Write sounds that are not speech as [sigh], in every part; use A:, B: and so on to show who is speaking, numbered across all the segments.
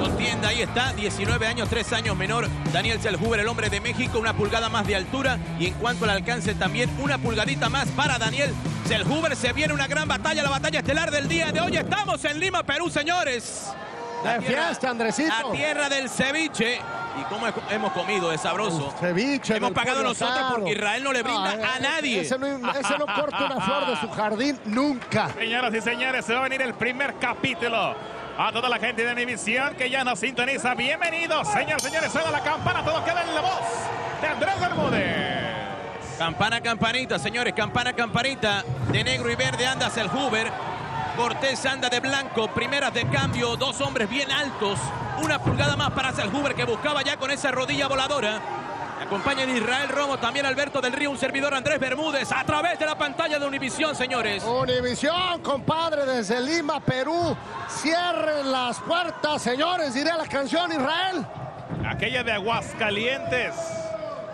A: contienda. Ahí está, 19 años, 3 años menor. Daniel Selhuber, el hombre de México, una pulgada más de altura. Y en cuanto al alcance, también una pulgadita más para Daniel Selhuber. Se viene una gran batalla, la batalla estelar del día de hoy. Estamos en Lima, Perú, señores.
B: La de fiesta, Andresito.
A: La tierra del ceviche. Y cómo hemos comido, es sabroso.
B: ceviche.
A: Hemos pagado nosotros porque Israel no le brinda a nadie.
B: Ese no, [laughs] ese no corta una flor de su jardín nunca.
C: Señoras y señores, se va a venir el primer capítulo a toda la gente de Univisión que ya nos sintoniza. Bienvenidos, señores, señores, suena la campana, todo queda en la voz de Andrés Bermúdez.
A: Campana, campanita, señores, campana, campanita. De negro y verde anda el Huber. Cortés anda de blanco, primeras de cambio, dos hombres bien altos. Una pulgada más para Huber que buscaba ya con esa rodilla voladora. Acompañan Israel Romo, también Alberto del Río, un servidor Andrés Bermúdez, a través de la pantalla de Univisión, señores.
B: Univisión, compadre, desde Lima, Perú. Cierren las puertas, señores, diré la canción Israel.
C: Aquella de Aguascalientes.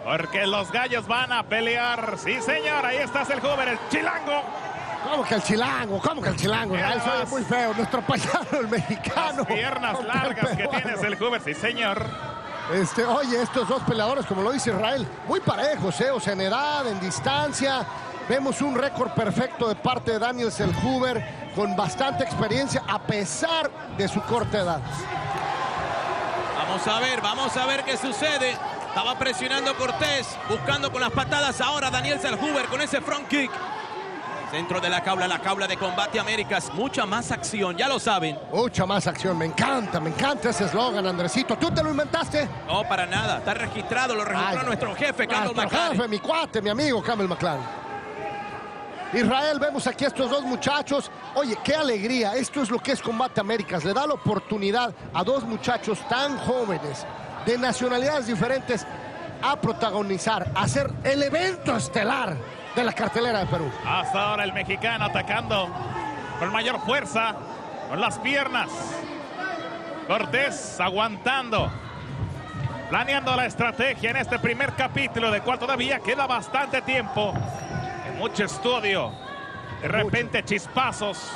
C: Porque los gallos van a pelear. Sí, señor, ahí está el Huber, el chilango.
B: ¿Cómo que el chilango? ¿Cómo que el chilango? Eso es muy feo. Nuestro paisano, el mexicano.
C: Las piernas largas que tienes el Huber, sí, señor.
B: Este, oye, estos dos peleadores, como lo dice Israel, muy parejos, ¿eh? O sea, en edad, en distancia. Vemos un récord perfecto de parte de Daniel Selhuber con bastante experiencia a pesar de su corta edad.
A: Vamos a ver, vamos a ver qué sucede. Estaba presionando Cortés, buscando con las patadas ahora Daniel Selhuber con ese front kick. Dentro de la caula, la caula de Combate Américas. Mucha más acción, ya lo saben.
B: Mucha más acción. Me encanta, me encanta ese eslogan, Andresito. ¿Tú te lo inventaste?
A: No, para nada. Está registrado, lo registró nuestro jefe, Campbell
B: McLaren. jefe, mi cuate, mi amigo, Campbell McLaren. Israel, vemos aquí a estos dos muchachos. Oye, qué alegría. Esto es lo que es Combate Américas. Le da la oportunidad a dos muchachos tan jóvenes, de nacionalidades diferentes, a protagonizar, a hacer el evento estelar de la cartelera de Perú.
C: Hasta ahora el mexicano atacando con mayor fuerza, con las piernas. Cortés aguantando, planeando la estrategia en este primer capítulo, de cual todavía queda bastante tiempo. mucho estudio. De repente chispazos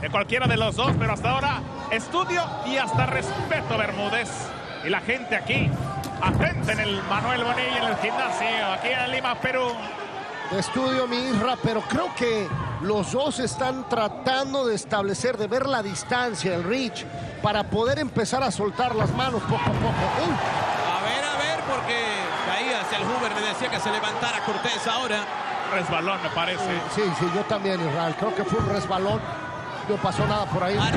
C: de cualquiera de los dos, pero hasta ahora estudio y hasta respeto Bermúdez. Y la gente aquí, atenta en el Manuel Bonilla en el gimnasio, aquí en Lima, Perú
B: estudio, mi Isra, pero creo que los dos están tratando de establecer, de ver la distancia, el reach, para poder empezar a soltar las manos poco a poco.
A: A ver, a ver, porque caía hacia el Huber, me decía que se levantara Cortés ahora.
C: Resbalón, me parece.
B: Sí, sí, yo también, Israel. Creo que fue un resbalón. No pasó nada por ahí.
A: la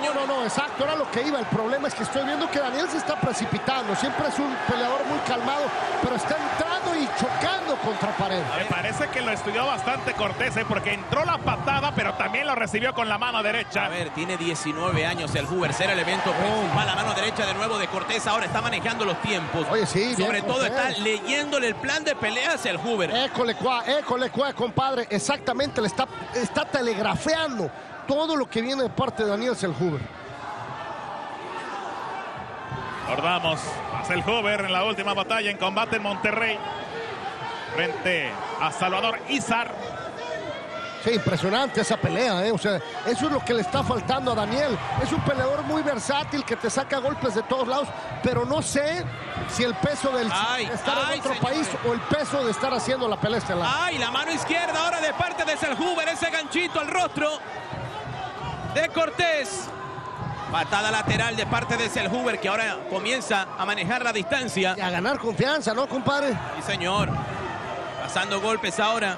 A: no. No,
B: no, exacto. Era lo que iba. El problema es que estoy viendo que Daniel se está precipitando. Siempre es un peleador muy calmado, pero está entrando y chocando contra pared.
C: Me parece que lo estudió bastante Cortés, ¿eh? porque entró la patada, pero también lo recibió con la mano derecha.
A: A ver, tiene 19 años el Huber, será el evento principal. La mano derecha de nuevo de Cortés. Ahora está manejando los tiempos.
B: Oye, sí.
A: Sobre todo está leyéndole el plan de pelea hacia el Huber.
B: École cuá, école cuá, compadre. Exactamente, le está, está telegrafeando todo lo que viene de parte de Daniel Selhuber.
C: Recordamos a Selhuber en la última batalla en combate en Monterrey frente a Salvador Izar.
B: Sí, impresionante esa pelea, ¿eh? O sea, eso es lo que le está faltando a Daniel. Es un peleador muy versátil que te saca golpes de todos lados, pero no sé si el peso del estar en otro país o el peso de estar haciendo la pelea estelar.
A: ¡Ay, la mano izquierda ahora de parte de Selhuber! Ese ganchito al rostro de Cortés. Patada lateral de parte de Selhuber que ahora comienza a manejar la distancia.
B: Y a ganar confianza, ¿no, compadre?
A: Sí, señor. Pasando golpes ahora.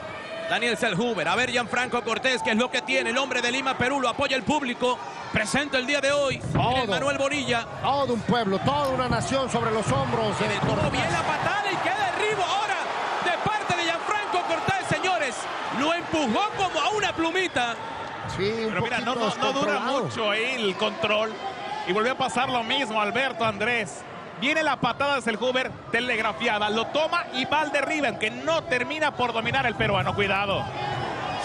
A: Daniel Selhuber. A ver, Gianfranco Cortés, que es lo que tiene. El hombre de Lima, Perú, lo apoya el público. Presenta el día de hoy. Todo, Manuel Bonilla.
B: Todo un pueblo, toda una nación sobre los hombros.
A: Se detuvo bien la patada y queda derribo ahora de parte de Gianfranco Cortés, señores. Lo empujó como a una plumita.
C: Pero mira, no, dura mucho ahí el control. Y volvió a pasar lo mismo, Alberto Andrés. Viene la patada de Selhuber telegrafiada, lo toma y va al derribe, aunque no termina por dominar el peruano. Cuidado.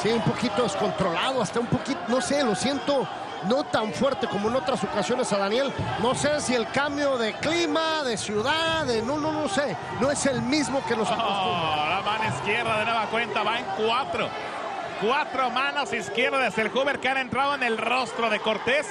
B: Sí, un poquito descontrolado, hasta un poquito, no sé, lo siento no tan fuerte como en otras ocasiones a Daniel. No sé si el cambio de clima, de ciudad, de no, no, no sé. No es el mismo que los
C: oh, La mano izquierda de nueva cuenta va en cuatro. Cuatro manos izquierdas del Huber que han entrado en el rostro de Cortés.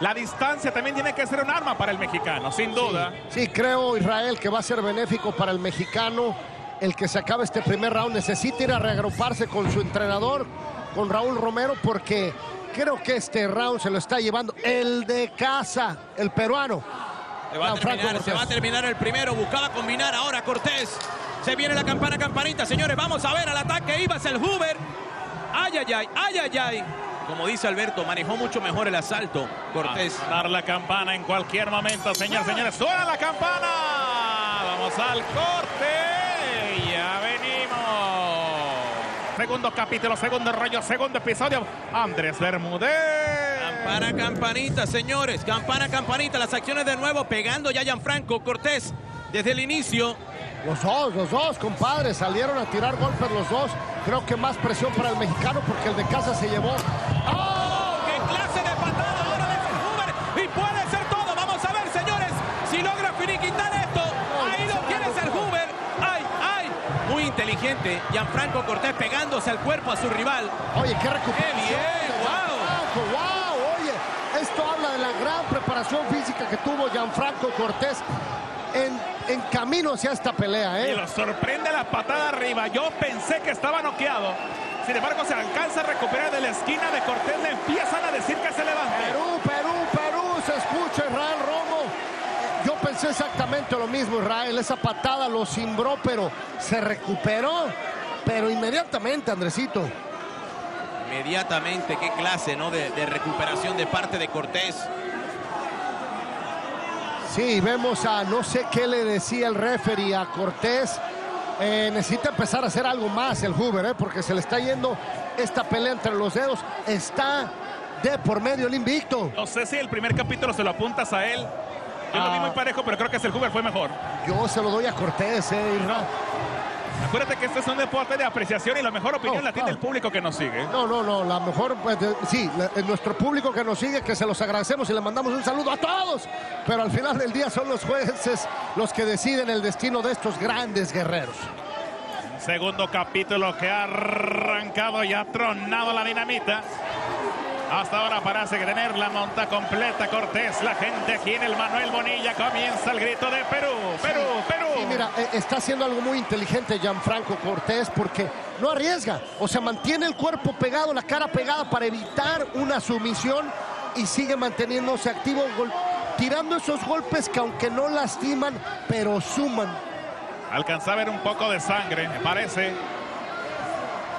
C: La distancia también tiene que ser un arma para el mexicano, sin duda.
B: Sí, sí, creo, Israel, que va a ser benéfico para el mexicano el que se acabe este primer round. Necesita ir a reagruparse con su entrenador, con Raúl Romero, porque creo que este round se lo está llevando el de casa, el peruano.
A: Se va, a terminar, se va a terminar el primero. Buscaba combinar ahora Cortés. Se viene la campana campanita, señores. Vamos a ver al ataque. Ibas el Huber. Ay, ay, ay, ay, ay, ay. Como dice Alberto, manejó mucho mejor el asalto. Cortés.
C: A dar la campana en cualquier momento, señores, señores. ¡Suena la campana! Vamos al corte. Ya venimos. Segundo capítulo, segundo rollo, segundo episodio. Andrés Bermúdez.
A: Campana, campanita, señores. Campana, campanita. Las acciones de nuevo pegando ya Gianfranco Cortés desde el inicio.
B: Los dos, los dos, compadre, salieron a tirar golpes los dos. Creo que más presión para el mexicano porque el de casa se llevó.
A: ¡Oh! ¡Qué clase de patada ahora de Huber! Y puede ser todo. Vamos a ver, señores, si logra finiquitar esto. Ahí lo tiene el Huber. ¡Ay, ay! Muy inteligente. Gianfranco Cortés pegándose al cuerpo a su rival.
B: Oye, qué recuperación.
A: ¡Qué bien!
B: ¡Wow! ¡Wow! Oye, esto habla de la gran preparación física que tuvo Gianfranco Cortés en, en camino hacia esta pelea. ¿eh?
C: Y lo sorprende la patada arriba. Yo pensé que estaba noqueado. Sin embargo, se alcanza a recuperar de la esquina de Cortés. Le empiezan a decir que se levante.
B: Perú, Perú, Perú. Se escucha Israel Romo. Yo pensé exactamente lo mismo, Israel. Esa patada lo cimbró, pero se recuperó. Pero inmediatamente, Andresito.
A: Inmediatamente, qué clase ¿no? de, de recuperación de parte de Cortés.
B: Sí, vemos a no sé qué le decía el referee a Cortés. Eh, necesita empezar a hacer algo más el Huber, ¿eh? porque se le está yendo esta pelea entre los dedos. Está de por medio el invicto.
C: No sé si el primer capítulo se lo apuntas a él. Yo lo vi
B: Ah.
C: muy parejo, pero creo que el Huber fue mejor.
B: Yo se lo doy a Cortés, ¿eh? Irra?
C: Acuérdate que este es un deporte de apreciación y la mejor opinión la tiene el público que nos sigue.
B: No, no, no, la mejor, pues, de- sí, la- eh, nuestro público que nos sigue, que se los agradecemos y le mandamos un saludo a todos. Pero al final del día son los jueces los que deciden el destino de estos grandes guerreros.
C: Segundo capítulo que ha arrancado y ha tronado la dinamita. Hasta ahora parece que tener la monta completa Cortés. La gente aquí en el Manuel Bonilla comienza el grito de Perú, Perú, Perú.
B: Y mira, eh, está haciendo algo muy inteligente Gianfranco Cortés porque no arriesga. O sea, mantiene el cuerpo pegado, la cara pegada para evitar una sumisión y sigue manteniéndose activo, tirando esos golpes que aunque no lastiman, pero suman.
C: Alcanza a ver un poco de sangre, me parece.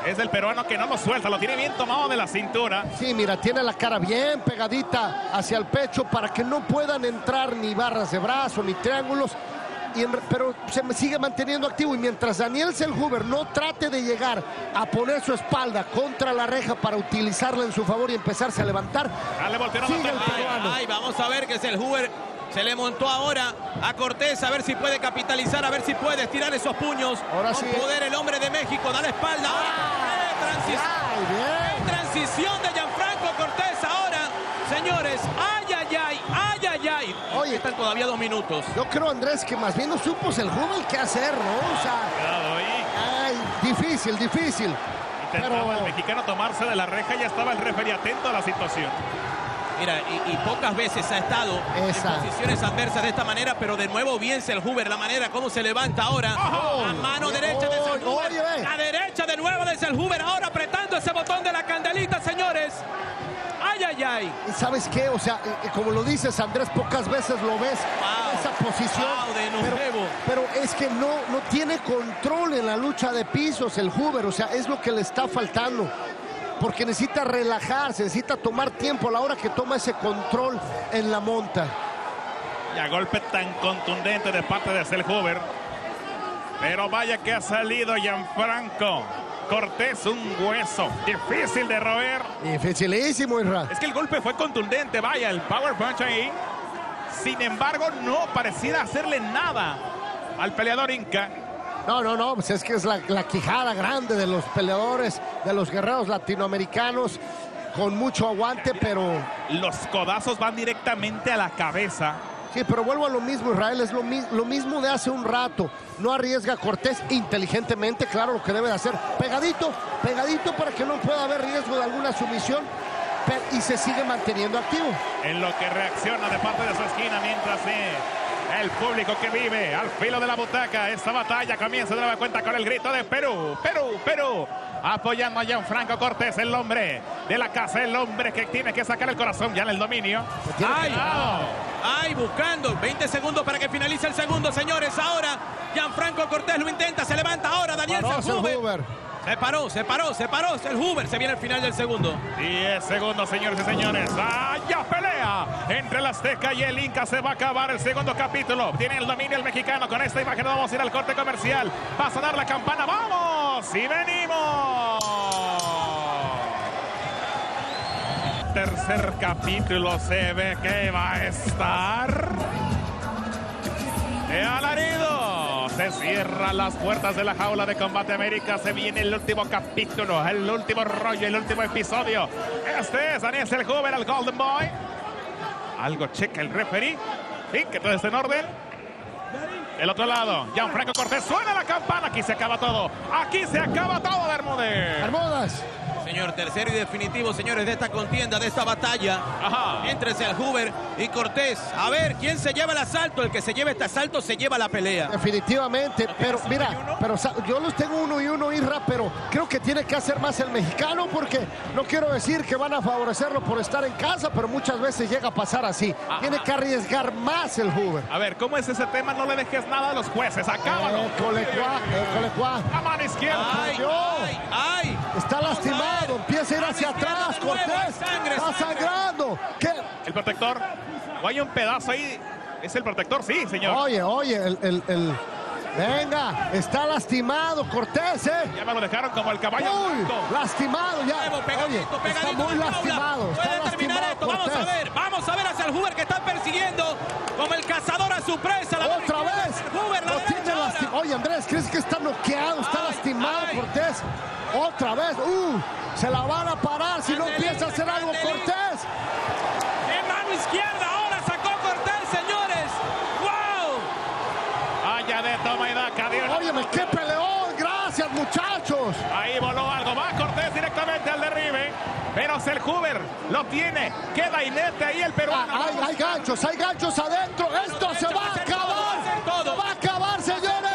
C: Es el peruano que no lo suelta, lo tiene bien tomado de la cintura.
B: Sí, mira, tiene la cara bien pegadita hacia el pecho para que no puedan entrar ni barras de brazo ni triángulos. Y en- pero se sigue manteniendo activo y mientras Daniel Selhuber no trate de llegar a poner su espalda contra la reja para utilizarla en su favor y empezarse a levantar,
C: Ya le voltearon la
B: Sigue el peruano.
A: Ay, vamos a ver que es el Huber. Se le montó ahora a Cortés a ver si puede capitalizar, a ver si puede estirar esos puños.
B: Ahora
A: Con
B: sí.
A: poder el hombre de México, da la espalda. Ahora, ¡qué transición!
B: ¡Ay, bien!
A: Están todavía dos minutos.
B: Yo creo, Andrés, que más bien no supo Selhuber qué hacer, ¿no? O sea,
C: Cuidado ahí.
B: ay, difícil, difícil.
C: Intentaba
B: Pero-
C: el mexicano tomarse de la reja y ya estaba el referee atento a la situación.
A: Mira, y, y pocas veces ha estado
B: Esa.
A: en posiciones adversas de esta manera, pero de nuevo bien Selhuber, la manera como se levanta ahora. A mano derecha de Selhuber.
B: ve.
A: La derecha de nuevo de Selhuber, ahora apretando ese botón de la candelita, señores. Ay, ay, ay.
B: ¿Y ¿Sabes qué? O sea, como lo dices, Andrés, pocas veces lo ves
A: Wow.
B: en esa posición.
A: Wow, de
B: pero,
A: nuevo.
B: pero es que no, no tiene control en la lucha de pisos el Huber. O sea, es lo que le está faltando. Porque necesita relajarse, necesita tomar tiempo a la hora que toma ese control en la monta.
C: Y a golpe tan contundente de parte de Selhuber. Pero vaya que ha salido Gianfranco. Cortés un hueso. Difícil de roer.
B: Dificilísimo, Isra.
C: Es que el golpe fue contundente. Vaya, el power punch ahí. Sin embargo, no pareciera hacerle nada al peleador Inca.
B: No, no, no, pues es que es la, la quijada grande de los peleadores, de los guerreros latinoamericanos, con mucho aguante, pero
C: Los codazos van directamente a la cabeza.
B: Sí, pero vuelvo a lo mismo, Israel, es lo, mi- lo mismo de hace un rato. No arriesga a Cortés inteligentemente, claro, lo que debe de hacer. Pegadito, pegadito para que no pueda haber riesgo de alguna sumisión y se sigue manteniendo activo.
C: En lo que reacciona de parte de su esquina mientras eh, el público que vive al filo de la butaca. Esta batalla comienza de nueva cuenta con el grito de Perú, Perú, Perú. Apoyando a Gianfranco Cortés, el hombre de la casa, el hombre que tiene que sacar el corazón ya en el dominio.
A: ¡Ay! ¡Ay! Buscando. 20 segundos para que finalice el segundo, señores. Ahora Gianfranco Cortés lo intenta. Se levanta ahora Daniel.
B: Huber.
A: Se paró, se paró, se paró. El Huber. Se viene el final del segundo.
C: 10 segundos, señores y señores. ¡Vaya pelea! Entre el Azteca y el Inca se va a acabar el segundo capítulo. Tiene el dominio el mexicano. Con esta imagen vamos a ir al corte comercial. Va a sonar la campana. ¡Vamos! ¡Y venimos! Tercer capítulo se ve que va a estar. ¡De alarido! Se cierran las puertas de la jaula de Combate América. Se viene el último capítulo, el último rollo, el último episodio. Este es Daniel Selhuber, el Golden Boy. Algo checa el referee. Sí, que todo está en orden. El otro lado, Gianfranco Cortés. Suena la campana. Aquí se acaba todo. Aquí se acaba todo, Bermúdez.
B: Bermudas.
A: Señor, tercero y definitivo, señores, de esta contienda, de esta batalla.
C: Ajá.
A: Entre Huber y Cortés. A ver, ¿quién se lleva el asalto? El que se lleve este asalto se lleva la pelea.
B: Definitivamente, pero mira, pero yo los tengo uno y uno, Isra, pero creo que tiene que hacer más el mexicano porque no quiero decir que van a favorecerlo por estar en casa, pero muchas veces llega a pasar así. Tiene que arriesgar más el Huber.
C: A ver, ¿cómo es ese tema? No le dejes nada a los jueces. Acábalo.
B: Eh, Colecua, eh, Colecua.
C: A mano izquierda.
A: ¡Ay, ay, ay!
B: Está lastimado. Empieza a ir hacia atrás, Cortés.
A: sangre,
B: Está
A: sangre.
B: sangrando. ¿Qué?
C: El protector. ¿O hay un pedazo ahí? ¿Es el protector? Sí, señor.
B: Oye, oye, el, el- el- Venga, está lastimado Cortés, ¿eh?
C: Ya me lo dejaron como el caballo
B: Muy
C: blanco.
B: lastimado ya.
A: Nuevo, pegadito,
B: Oye,
A: pegadito
B: está muy lastimado. Está
A: Puede terminar esto. Vamos a ver, vamos a ver hacia el Huber que están persiguiendo como el cazador a su presa. La
B: Otra vez.
A: Huber, la
B: Lo
A: derecha
B: tiene
A: ahora.
B: lasti- Oye, Andrés, ¿crees que está noqueado? Está
A: Ay,
B: lastimado
A: ay.
B: Cortés. Otra vez. Uh, se la van a parar si no empieza a hacer algo. Cortés.
A: En mano izquierda ahora sacó Cortés, señores. ¡Wow!
C: Allá de toma y daca.
B: Óyeme, qué peleón. Gracias, muchachos.
C: Ahí voló algo. Va Cortés directamente al derribe. Pero Selhuber lo tiene. Queda inerte ahí el
B: Ah,
C: peruano.
B: hay, hay ganchos, hay ganchos adentro. Esto se va a acabar.
A: todo.
B: Se va a acabar, señores.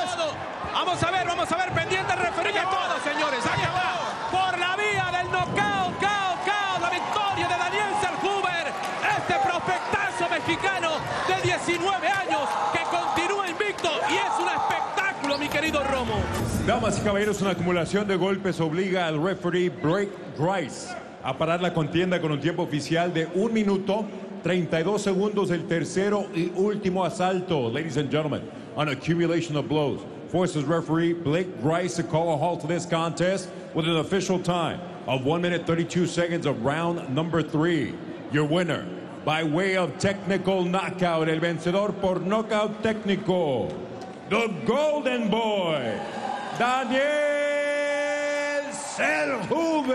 A: Vamos a ver, vamos a ver, pendiente a todo, señores. Ahí está. Por la vía del knockout, cao, cao, la victoria de Daniel Serhuber. Este prospectazo mexicano de 19 años que continúa invicto y es un espectáculo, mi querido Romo.
D: Damas y caballeros, una acumulación de golpes obliga al referee Blake Grice a parar la contienda con un tiempo oficial de 1 minuto 32 segundos del tercero y último asalto. Ladies and gentlemen, on accumulation of blows, forces referee Blake Grice to call a halt to this contest with an official time of 1 minute 32 seconds of round number 3. Your winner, by way of technical knockout, el vencedor por knockout técnico, the Golden Boy, Daniel Selhuber.